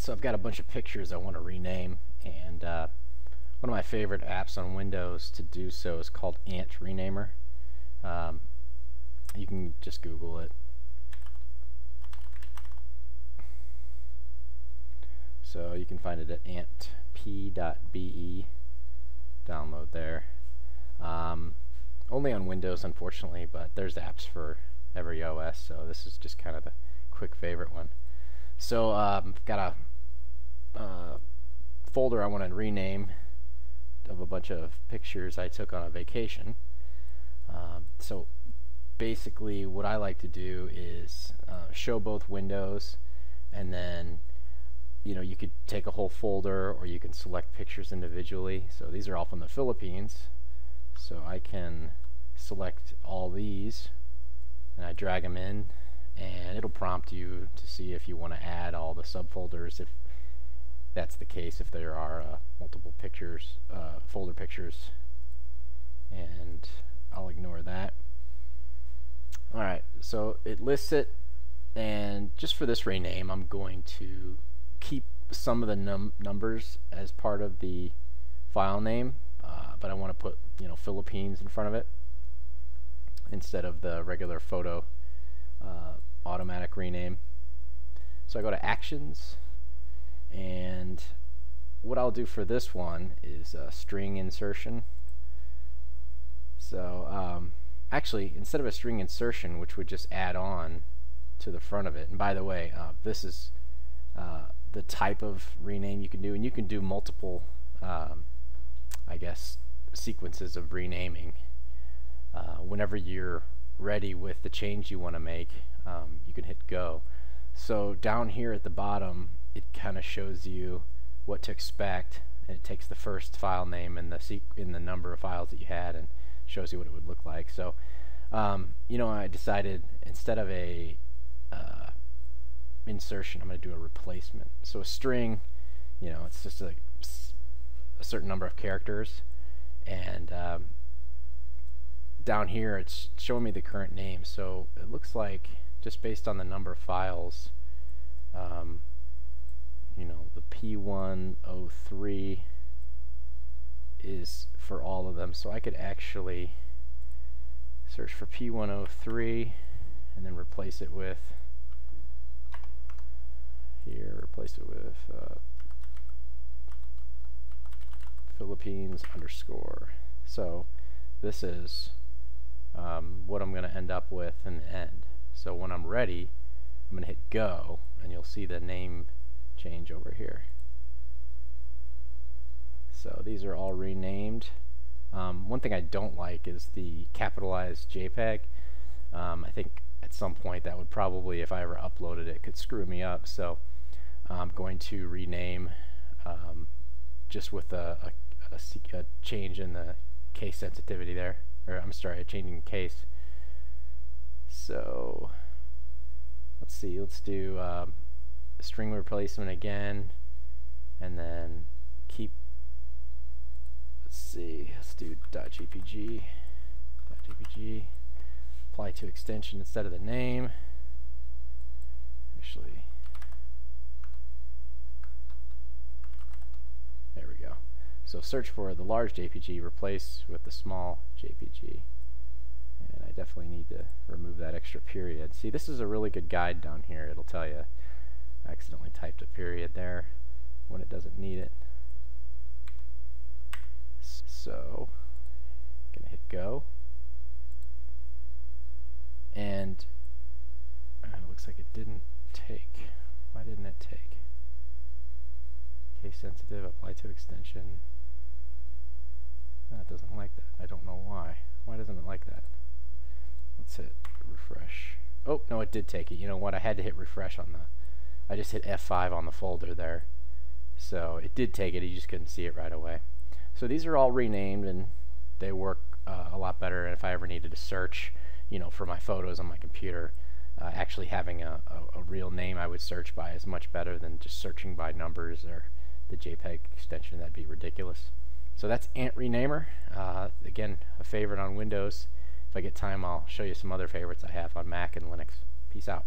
So I've got a bunch of pictures I want to rename, and uh, one of my favorite apps on Windows to do so is called Ant Renamer. Um, you can just Google it. So you can find it at antp.be. Download there. Um, only on Windows, unfortunately, but there's apps for every OS, so this is just kind of the. So I've um, got a uh, folder I want to rename of a bunch of pictures I took on a vacation. Um, so basically what I like to do is uh, show both windows and then you know you could take a whole folder or you can select pictures individually so these are all from the Philippines so I can select all these and I drag them in and it'll prompt you to see if you want to add all the subfolders if that's the case if there are uh, multiple pictures uh, folder pictures. And I'll ignore that. Alright so it lists it and just for this rename I'm going to keep some of the num numbers as part of the file name uh, but I want to put you know Philippines in front of it instead of the regular photo uh, automatic rename. So I go to Actions, and what I'll do for this one is a string insertion. So um, actually, instead of a string insertion, which would just add on to the front of it, and by the way, uh, this is uh, the type of rename you can do, and you can do multiple, um, I guess, sequences of renaming uh, whenever you're ready with the change you want to make um, you can hit go. So down here at the bottom it kind of shows you what to expect and it takes the first file name and the in the number of files that you had and shows you what it would look like. So um, you know I decided instead of a uh, insertion I'm going to do a replacement. So a string you know it's just a, a certain number of characters and um, down here it's showing me the current name so it looks like just based on the number of files um, you know the P103 is for all of them. So I could actually search for P103 and then replace it with here replace it with uh, Philippines underscore. So this is um, what I'm going to end up with in the end. So when I'm ready, I'm going to hit go, and you'll see the name change over here. So these are all renamed. Um, one thing I don't like is the capitalized JPEG. Um, I think at some point that would probably, if I ever uploaded it, could screw me up. So I'm going to rename um, just with a, a, a, a change in the case sensitivity there or I'm sorry, changing case. So let's see, let's do um, string replacement again, and then keep. Let's see, let's do .jpg, .jpg, apply to extension instead of the name. Actually, there we go. So search for the large JPG, replace with the small JPG. And I definitely need to remove that extra period. See, this is a really good guide down here. It'll tell you I accidentally typed a period there when it doesn't need it. So, gonna hit go. And uh, it looks like it didn't take. Why didn't it take? Case sensitive, apply to extension. That doesn't like that. I don't know why. Why doesn't it like that? Let's hit refresh. Oh, no, it did take it. You know what? I had to hit refresh on the... I just hit F5 on the folder there. So it did take it. You just couldn't see it right away. So these are all renamed, and they work uh, a lot better. And if I ever needed to search, you know, for my photos on my computer, uh, actually having a, a, a, real name I would search by is much better than just searching by numbers or the JPEG extension. That'd be ridiculous. So that's Ant Renamer. Uh, again, a favorite on Windows. If I get time, I'll show you some other favorites I have on Mac and Linux. Peace out.